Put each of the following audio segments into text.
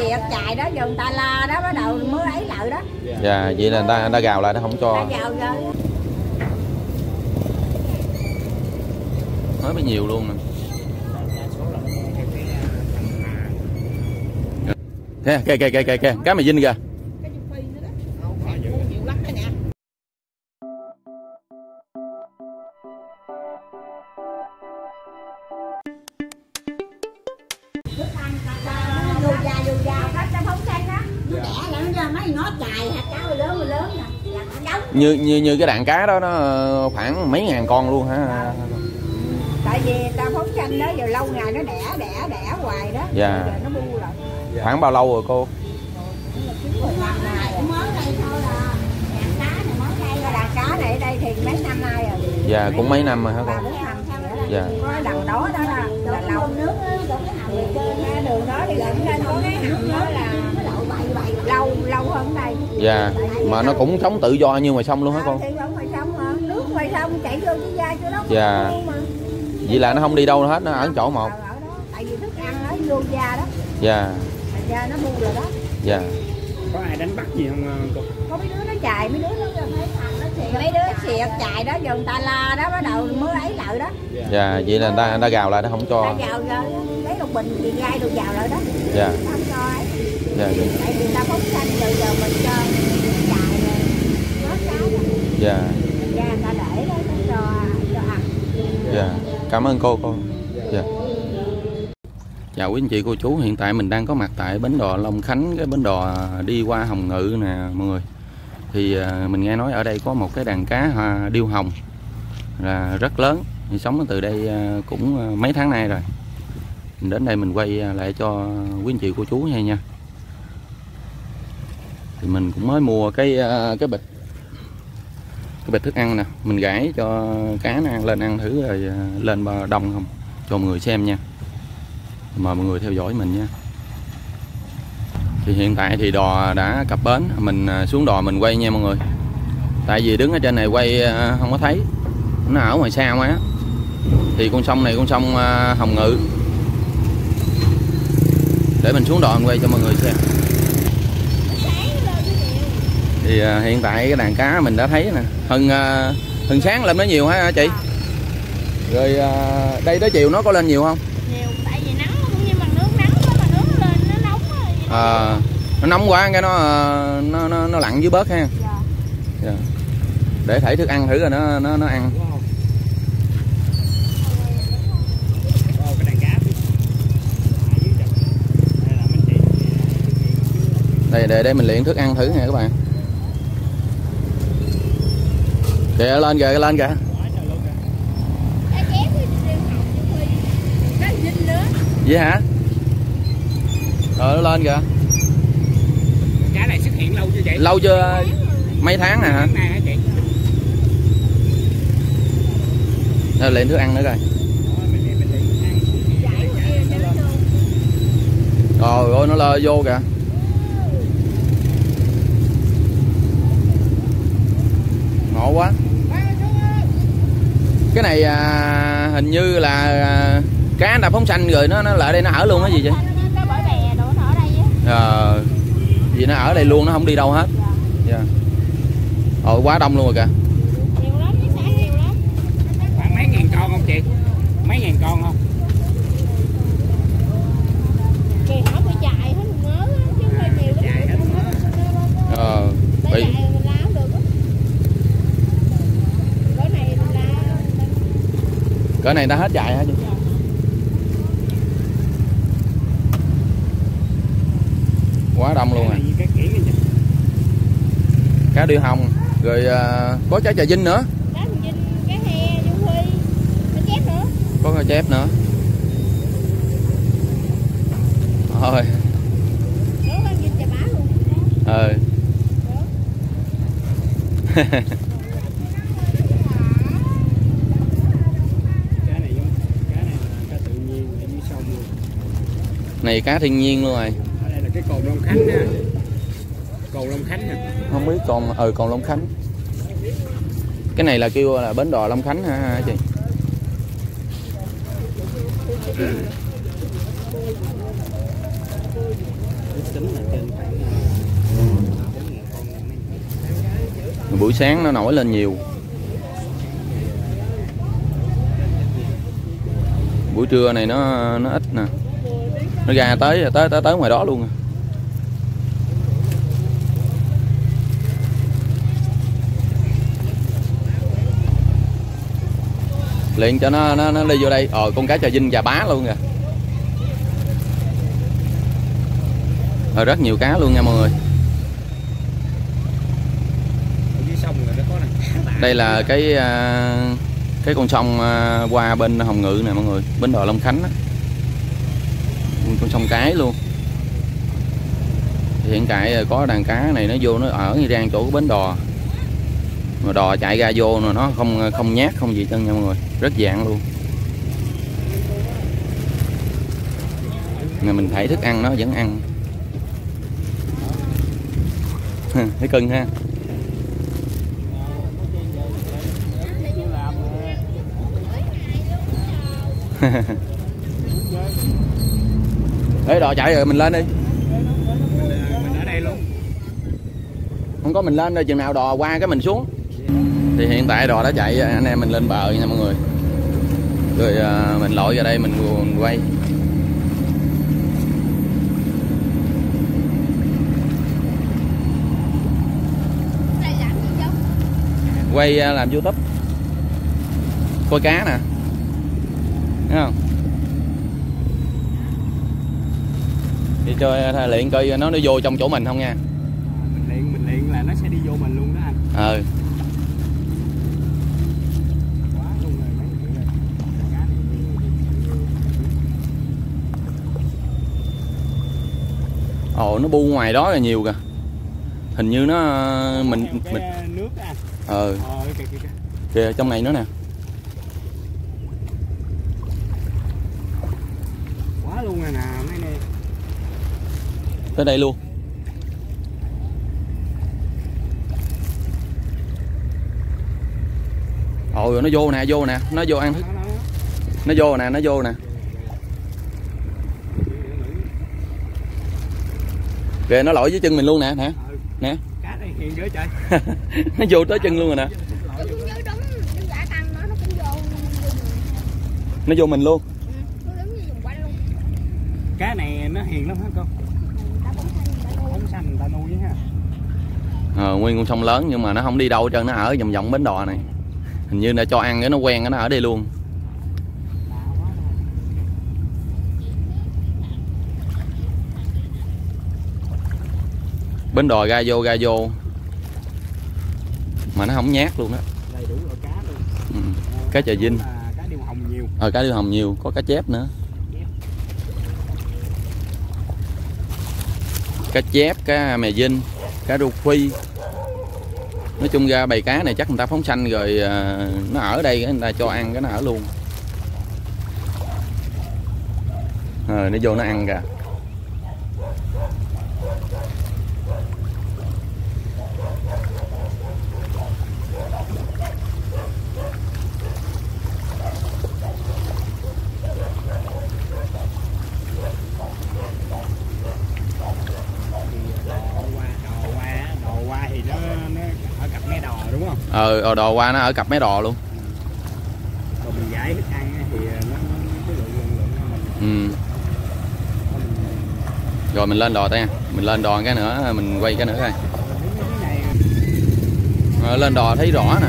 xiệt chạy đó giờ người ta la đó bắt đầu mới ấy lại đó. Dạ vậy là người ta, người ta gào lại nó không cho. Mới mới nhiều luôn nè. Kìa kìa kìa kìa kìa cá mày dinh kìa như như như cái đàn cá đó nó ờ, khoảng mấy ngàn con luôn hả? Tại vì ta phóng xanh đó giờ lâu ngày nó đẻ đẻ đẻ hoài đó. Dạ. giờ nó bu rồi. Khoảng bao lâu rồi cô? Rồi cá này đây thì mấy năm nay rồi dạ cũng mấy năm rồi hả con năm Dạ. có đằng đó đó là, là lâu. Nước ra đường đó đi lên trên có cái hầm đó là lâu lâu hơn đây. Dạ mà nó cũng sống tự do như ngoài sông luôn hả con? thì không phải sông mà nước ngoài sông chảy vô chứ ra chỗ đó Dạ. vậy là nó không đi đâu hết nó ở chỗ một. Ở đó, tại vì thức ăn nó vô da đó. Dạ. Ra nó bu rồi đó. Dạ. Có ai đánh bắt gì không ờ, cô có mấy đứa nó chạy mấy đứa nó mấy thằng nó xiệt mấy đứa xiệt chạy đó giờ người ta la đó bắt đầu mới ấy lại đó. Dạ vậy là người ta, người ta gào lại nó không ta cho vào rồi lấy lục bình thì gai đồ vào lại đó. Dạ nó không cho ấy dạ dạ. Tại vì ta phóng xanh giờ giờ mình cho chạy rồi nó cá dạ. Dạ ra ta để đó cho cho ăn dạ cảm ơn cô cô. Dạ. Chào quý anh chị, cô chú, hiện tại mình đang có mặt tại bến đò Long Khánh, cái bến đò đi qua Hồng Ngự nè, mọi người. Thì à, mình nghe nói ở đây có một cái đàn cá điêu hồng, là rất lớn. Sống từ đây à, cũng à, mấy tháng nay rồi. Mình đến đây mình quay lại cho quý anh chị, cô chú nha nha thì mình cũng mới mua cái à, cái bịch. Cái bịch thức ăn nè. Mình gãi cho cá nó ăn, lên ăn thử rồi à, lên bờ đông không? Cho mọi người xem nha. Mời mọi người theo dõi mình nha. Thì hiện tại thì đò đã cập bến. Mình à, xuống đò mình quay nha mọi người. Tại vì đứng ở trên này quay không có thấy. Nó ở ngoài xa quá thì con sông này con sông Hồng Ngự. Để mình xuống đò mình quay cho mọi người xem thì à, hiện tại cái đàn cá mình đã thấy nè. Hơn à, hơn sáng lên nó nhiều hả chị? Rồi à, đây tới chiều nó có lên nhiều không? Nhiều tại vì nắng cũng như bằng nước nắng đó mà nước lên nó nóng rồi à, nó nóng quá cái nó nó nó, nó lặn dưới bớt ha. Dạ. Dạ. để thảy thức ăn thử rồi nó nó nó ăn. Ô, cái đàn cá phía ở dưới chợ. Đây là mình chỉ đây để để mình luyện thức ăn thử nha các bạn kìa lên kìa lên kìa. Nó vậy hả? Rồi nó lên kìa. Cá này xuất hiện lâu chưa chị? Lâu chưa? Mấy tháng nè hả? Rồi luyện thức ăn nữa rồi nó rồi ôi nó lơ vô kìa. Ngộ quá cái này à, hình như là à, cá đã phóng xanh rồi nó nó lại đây nó ở luôn á gì chứ nó nó bởi bè đồ nó ở đây á. Ờ vì nó ở đây luôn nó không đi đâu hết. Dạ. Ôi quá đông luôn rồi kìa. Nhiều lắm cái xã nhiều lắm. Khoảng mấy ngàn con không chị? Mấy ngàn con không kỳ hỏi bị chạy hết một mớ á, chứ không phải nhiều Chạy hết lắm một mớ. ờ Tới bị chạy mình la không được á cỡ này mình la cỡ này đã hết chạy hả chị? Quá đông luôn rồi như cá điêu hồng rồi à, có trái trà vinh nữa. Cá thằng vinh cá he dung huy cá chép nữa. Có cá chép nữa. Thôi nữa con vinh chà bá luôn ờ cá này giống cá này là cá tự nhiên ở dưới sông luôn này cá thiên nhiên luôn rồi. Ở đây là cái cồn long khánh nha. Cồn long khánh nè. Không biết còn ừ còn long khánh. Cái này là kêu là bến đò long khánh ha, chị? Ờ, buổi sáng nó nổi lên nhiều. Buổi trưa này nó nó ít nè nó ra tới tới tới tới ngoài đó luôn à. liền cho nó nó nó đi vô đây. Ờ con cá trà vinh và bá luôn kìa. Ờ, rất nhiều cá luôn nha mọi người. Đây là cái à, cái con sông à, qua bên Hồng Ngự nè mọi người bến đò Long Khánh á con sông cái luôn. Hiện tại ờ, có đàn cá này nó vô nó ở như rang chỗ cái bến đò. Mà đò chạy ra vô rồi nó không ờ, không nhát, không gì chân nha mọi người. Rất dạng luôn. Mà mình thấy thức ăn nó vẫn ăn. Thấy cưng ha. Ê đò chạy rồi mình lên đi. Mình ở đây luôn. Không có mình lên rồi chừng nào đò qua cái mình xuống. Thì hiện tại đò đã chạy anh em mình lên bờ nha mọi người. Rồi à, mình lội ra đây mình, mình quay? Quay à, làm youtube. Coi cá nè. Thấy không Thì cho luyện coi nó nó vô trong chỗ mình không nha. Mình luyện mình luyện là nó sẽ đi vô mình luôn đó anh. Ờ. Này Ồ nó bu ngoài đó là nhiều kìa. Hình như nó mình cái mình nước ờ. Ờ kìa kìa kìa kìa trong này nữa nè quá luôn rồi nè mấy này tới đây luôn. Ồ nó vô nè vô nè. Nó vô ăn. Nó vô nè nó vô nè. Kìa nó lội dưới chân mình luôn nè nè. Nè. Nó vô tới chân luôn rồi nè. Nó vô mình luôn. Cá này nó hiền lắm hả con Ta bóng xanh người ta nuôi bóng xanh người ta nuôi ha ờ, nguyên con sông lớn nhưng mà nó không đi đâu trơn nó ở vòng vòng bến đò này. Hình như là cho ăn cái nó quen cái nó ở đây luôn. Bến đò ra vô ra vô. Mà nó không nhát luôn đó đầy đủ loại cá luôn. Ừ. Cá chà vinh. cá điêu hồng nhiều. Ờ cá điêu hồng nhiều có cá chép nữa. Cá chép cá mè dinh cá rô phi nói chung ra bầy cá này chắc người ta phóng sanh rồi à, nó ở đây người ta cho ăn cái nó ở luôn. Rồi nó vô nó ăn kìa đò qua đò qua đò qua thì nó nó ở cặp mé đò đúng không ờ ờ, đò qua nó ở cặp mé đò luôn. Còn mình giải thức ăn thì nó cái lượng lượng lượng ừ. rồi mình lên đò ta. Mình lên đò cái nữa mình quay cái nữa coi. Mấy này ờ, lên đò thấy rõ nè.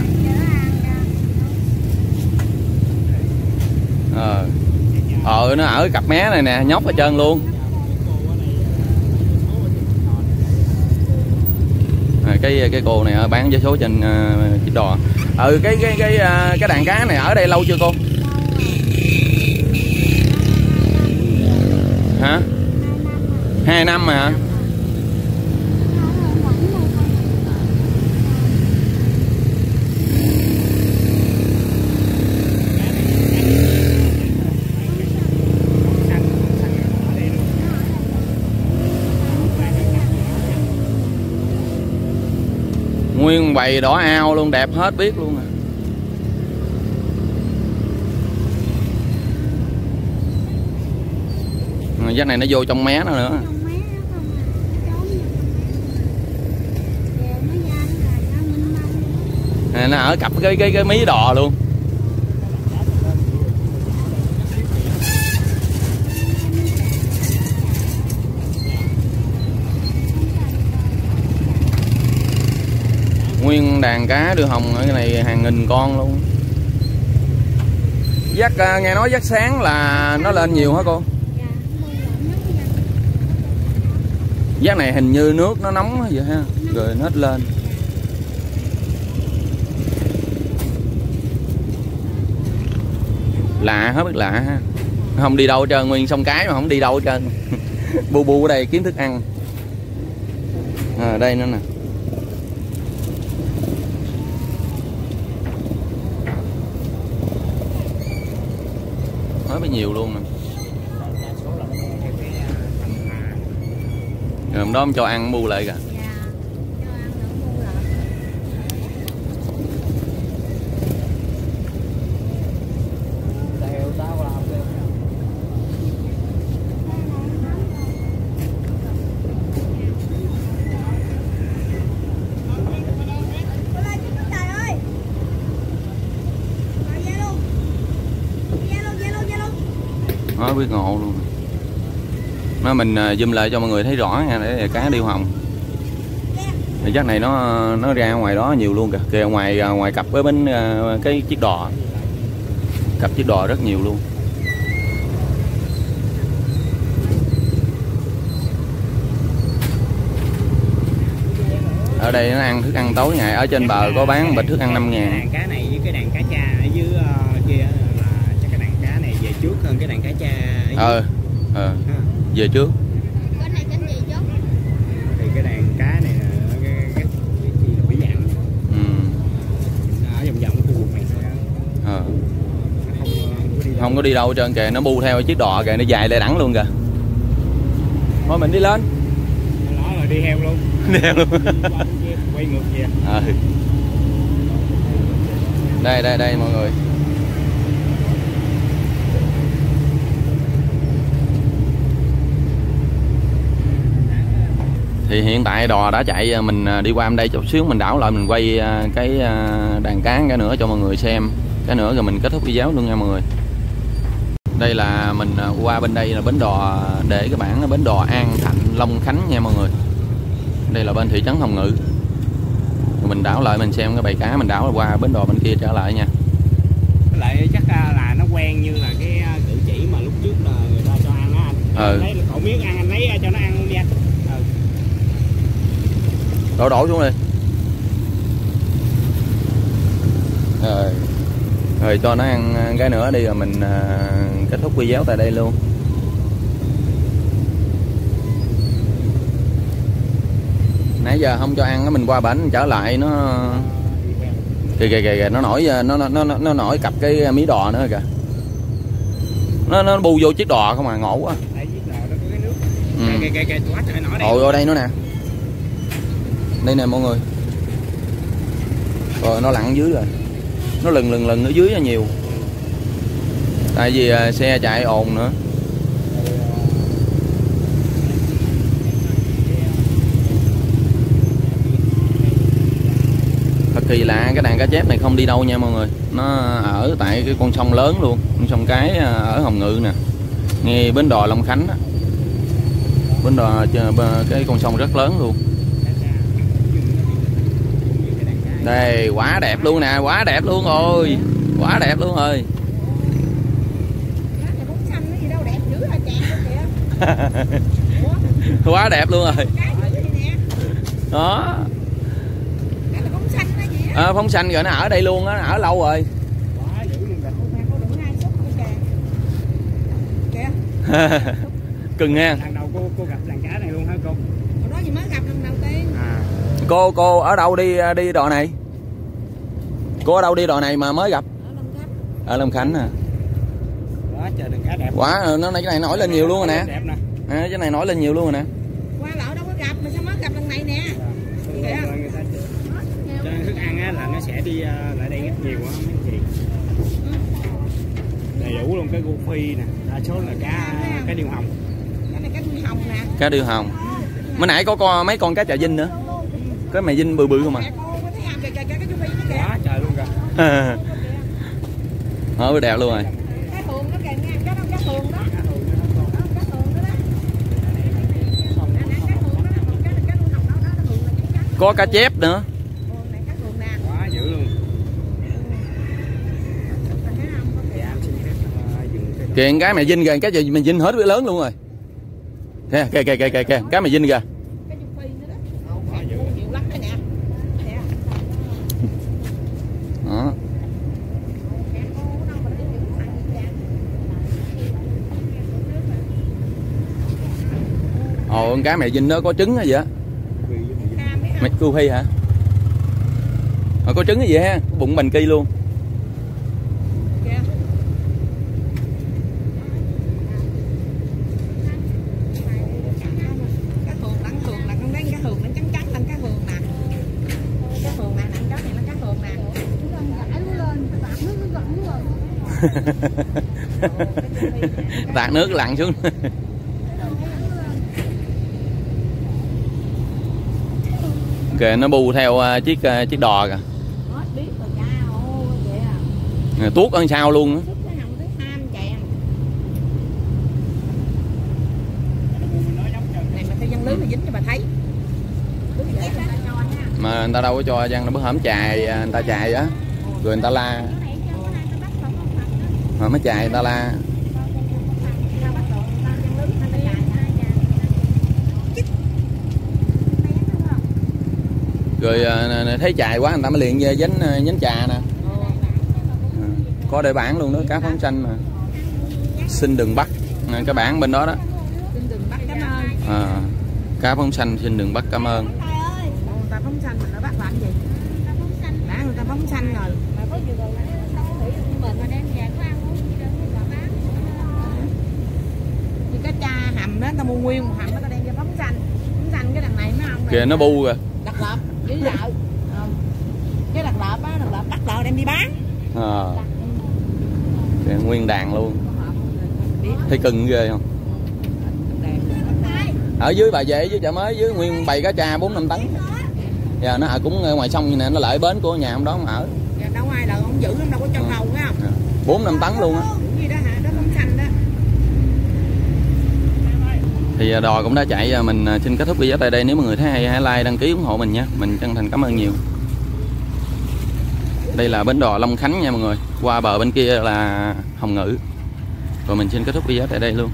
Ờ. Ờ nó ở cặp mé này nè nhóc hết trơn luôn cái cái cô này ờ, bán vé số trên ờ, uh, chiếc đò. Ừ cái cái cái ờ, cái đàn cá này ở đây lâu chưa cô? Hả? Hai năm mà hả? bầy đỏ ao luôn đẹp hết biết luôn à. Cái này nó vô trong mé nó nữa. À, nó ở cặp cái cái cái mí đò luôn. Đàn cá đưa hồng ở cái này hàng nghìn con luôn. Dắt à, nghe nói dắt sáng là nó lên nhiều hả cô? Dạ dắt này hình như nước nó nóng vậy ha rồi nó hết lên. Lạ hết biết lạ ha. Không đi đâu hết trơn nguyên sông cái mà không đi đâu hết trơn. Bu bu ở đây kiếm thức ăn. À, đây nữa nè mới mới nhiều luôn nè. Rồi hôm đó ông cho ăn mua lại kìa dạ cho ăn nữa mua lợn theo tao làm theo Cô lên chứ trời ơi Rồi ra luôn Ra luôn, ra luôn, ra luôn nó biết ngộ luôn. Nó mình à, zoom lại cho mọi người thấy rõ nha, để cá điêu hồng. Thì chắc này nó nó ra ngoài đó nhiều luôn kìa. Kìa, ngoài à, ngoài cặp với bên à, cái chiếc đò. Cặp chiếc đò rất nhiều luôn. Ở đây nó ăn thức ăn tối ngày. Ở trên bờ có bán bịch thức ăn 5 ngàn đàn cá này với cái đàn cá cha ở dưới ờ, kia là chắc cái đàn cá này về trước hơn cái đàn cá cha ở dưới ờ ờ Ha. về trước cái này kênh gì chứ thì cái đàn cá này là cái, cái, gì là bí ẩn ừ. ở vòng vòng khu vực này thôi á. ờ. không, có đi đâu. không có đi đâu hết trơn kìa nó bu theo chiếc đò kìa nó dài lại đẳng luôn kìa thôi mình đi lên nó rồi đi heo luôn luôn Qua bên kia, quay ngược về ờ. đây đây đây mọi người thì hiện tại đò đã chạy mình à, đi qua bên đây chút xíu mình đảo lại mình quay à, cái à, đàn cá cái nữa cho mọi người xem. Cái nữa rồi mình kết thúc video luôn nha mọi người. Đây là mình à, qua bên đây là bến đò để cái bảng bến đò An Thạnh Long Khánh nha mọi người. Đây là bên thị trấn Hồng Ngự. Mình đảo lại mình xem cái bầy cá mình đảo qua bến đò bên kia trở lại nha. Lại chắc à, là nó quen như là cái à, cử chỉ mà lúc trước là người ta cho ăn á anh. Ừ. lấy cậu miếng ăn anh lấy cho nó ăn đi anh. Đổ đổ xuống đi. Rồi. Rồi cho nó ăn cái nữa đi rồi mình à, kết thúc video tại đây luôn. Nãy giờ không cho ăn á, mình qua bển trở lại nó kìa kìa kìa, kìa nó nổi à, nó nó nó nó nổi cặp cái mí đò nữa kìa. Nó nó bu vô chiếc đò không à ngộ quá. Ừ. Ôi ở đây nữa nè đây nè, mọi người. Rồi nó lặn dưới rồi. Nó lừng lừng lừng ở dưới là nhiều. Tại vì à, xe chạy ồn nữa. Thật kỳ lạ, cái đàn cá chép này không đi đâu nha mọi người. Nó ở tại cái con sông lớn luôn, Con sông cái à, ở Hồng Ngự nè. Nghe bến đò Long Khánh á. Bến đò à, cái con sông rất lớn luôn. Đây quá đẹp luôn nè quá đẹp luôn rồi. Quá đẹp luôn kìa. Quá đẹp luôn rồi. Đó. À, phóng xanh rồi nó ở đây luôn á nó ở lâu rồi. Quá dữ cô cô ở đâu đi đi đò này? Cô ở đâu đi đò này mà mới gặp? Ở Long Khánh. Ở Lâm Khánh à? Quá trời đàn cá đẹp. Quá nó này cái này nổi lên nhiều luôn rồi nè. Đẹp nè. À, cái này nổi lên nhiều luôn rồi nè. Qua lỡ đâu có gặp mà sao mới gặp lần này nè? Người ta cho thức ăn á là nó sẽ đi ờ, lại đây rất nhiều á mấy chị. Đầy đủ luôn cái gu phi nè đa số là cá cá điêu hồng. Cái này cái đuôi hồng nè. Cá điêu hồng. Mới nãy có con mấy con cá trà vinh nữa cái mày vinh bự bự không à Nè cô có thấy ăn kìa kìa kìa cái chú Phi nó kìa quá trời luôn kìa Hết đẹp luôn rồi nè nè có cá chép nữa. Thường này cái thường nè. Quá dữ luôn. Mình thấy không có kìa À, dừng cái kìa cái mày dinh kìa cái gì mình dinh hết với lớn luôn rồi. Kìa kìa kìa kìa kìa, kìa. Cái mày dinh kìa cái chục phi nữa đó quá dữ nhiều lắm đây nè nè đó Mẹ cô đâu mà đi những thằng gì vậy? Con cá mẹ dinh nó có trứng hay gì á mày cu phi hả Ờ, có trứng cái gì ha bụng mình kỳ luôn Kìa. Cái thường là cái thường là con đấy cái thường nó trắng trắng lên cái thường nè. Cái thường nè, nè cái này là cái thường nè. tạt nước lặn xuống kìa nó bu theo à, chiếc à, chiếc đò kìa. À. Tuốt ở sau luôn á. Mà dân người ta đâu có cho răng nó bữa hổm chài người ta chài á. Rồi người ta la. Mà mới chài người ta la Tao bắt đầu tao dân lưới người ta chạy nha. Rồi à, thấy chài quá người ta mới liền về dính à, nhánh trà nè. À, có để bản luôn đó cá phóng xanh mà. Xin đừng bắt à, cái bản bên đó đó. Xin đừng bắt cảm ơn. à, cá phóng xanh xin đừng bắt cảm ơn. Nó cái cha hầm đó, ta mua nguyên một hầm đó ta đem về phóng xanh. Phóng xanh cái đằng này nó không. kìa nó bu rồi Đặt lợp với vợ. Ờ. Cái đặt lợp á, đặt lợp bắt lợp đem đi bán. à, kìa, nguyên đàn luôn. Thấy cưng ghê không? Ở dưới bà về dưới chợ mới dưới nguyên bầy cá cha bốn năm tấn. Giờ nó ở cũng ở ngoài sông như nè nó lại bến của nhà ông đó không ở. Dạ, đâu ai đâu không giữ đâu có trong hầu phải không? bốn năm tấn luôn á Cái gì đó hả? Đó phóng xanh đó thì à, đò cũng đã chạy à, mình à, xin kết thúc video tại đây. Nếu mọi người thấy hay, hãy like, đăng ký ủng hộ mình nha. Mình chân thành cảm ơn nhiều. Đây là bến đò Long Khánh nha mọi người. Qua bờ bên kia là Hồng Ngự. Rồi mình xin kết thúc video tại đây luôn.